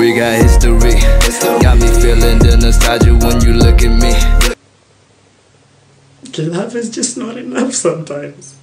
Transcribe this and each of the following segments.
We got history. Got me feeling the nostalgia when you look at me. Love is just not enough sometimes.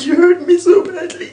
You hurt me so badly.